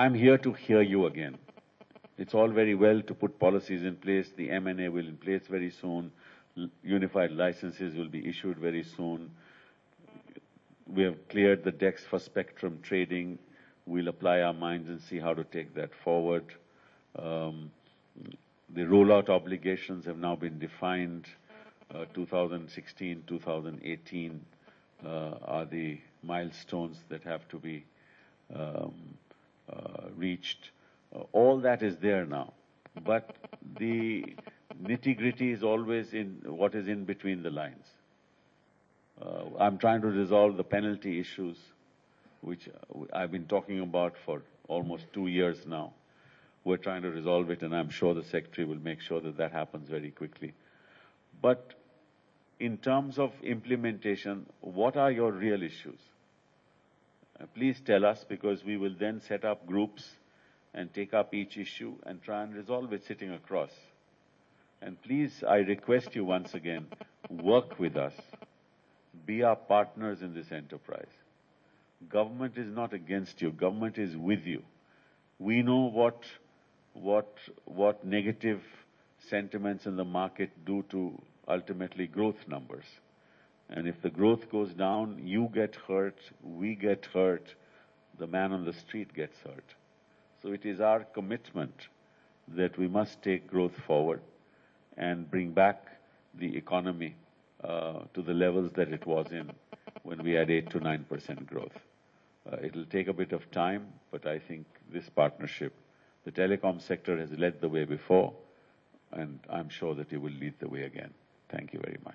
I'm here to hear you again. It's all very well to put policies in place. The M&A will in place very soon. Unified licenses will be issued very soon. We have cleared the decks for spectrum trading. We'll apply our minds and see how to take that forward. Um, the rollout obligations have now been defined. Uh, 2016, 2018 uh, are the milestones that have to be um, reached. Uh, all that is there now. But the nitty gritty is always in what is in between the lines. Uh, I'm trying to resolve the penalty issues, which uh, I've been talking about for almost two years now. We're trying to resolve it, and I'm sure the Secretary will make sure that that happens very quickly. But in terms of implementation, what are your real issues? Please tell us because we will then set up groups and take up each issue and try and resolve it sitting across. And please, I request you once again, work with us. Be our partners in this enterprise. Government is not against you. Government is with you. We know what, what, what negative sentiments in the market do to ultimately growth numbers. And if the growth goes down, you get hurt, we get hurt, the man on the street gets hurt. So it is our commitment that we must take growth forward and bring back the economy uh, to the levels that it was in when we had 8 to 9% growth. Uh, it'll take a bit of time, but I think this partnership, the telecom sector has led the way before, and I'm sure that it will lead the way again. Thank you very much.